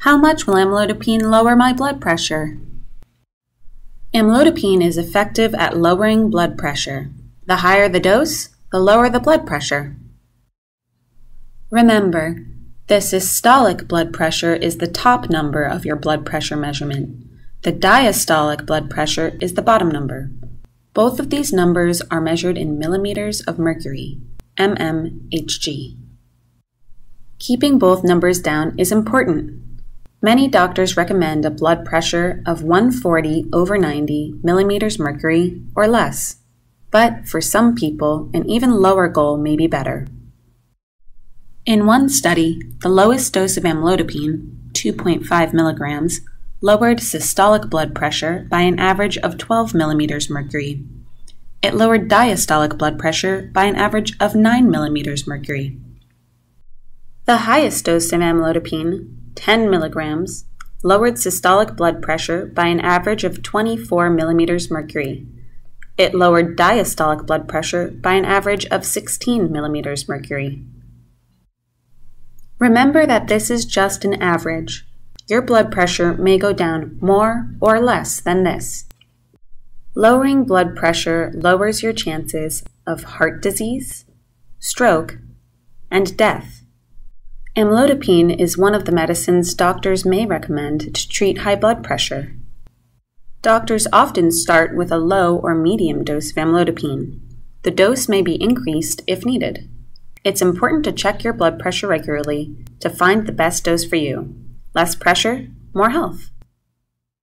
How much will amlodipine lower my blood pressure? Amlodipine is effective at lowering blood pressure. The higher the dose, the lower the blood pressure. Remember, the systolic blood pressure is the top number of your blood pressure measurement. The diastolic blood pressure is the bottom number. Both of these numbers are measured in millimeters of mercury, mmHg. Keeping both numbers down is important. Many doctors recommend a blood pressure of 140 over 90 millimeters mercury or less, but for some people, an even lower goal may be better. In one study, the lowest dose of amlodipine, 2.5 milligrams, lowered systolic blood pressure by an average of 12 millimeters mercury. It lowered diastolic blood pressure by an average of 9 millimeters mercury. The highest dose of amlodipine, 10 milligrams, lowered systolic blood pressure by an average of 24 millimeters mercury. It lowered diastolic blood pressure by an average of 16 millimeters mercury. Remember that this is just an average. Your blood pressure may go down more or less than this. Lowering blood pressure lowers your chances of heart disease, stroke, and death. Amlodipine is one of the medicines doctors may recommend to treat high blood pressure. Doctors often start with a low or medium dose of amlodipine. The dose may be increased if needed. It's important to check your blood pressure regularly to find the best dose for you. Less pressure, more health.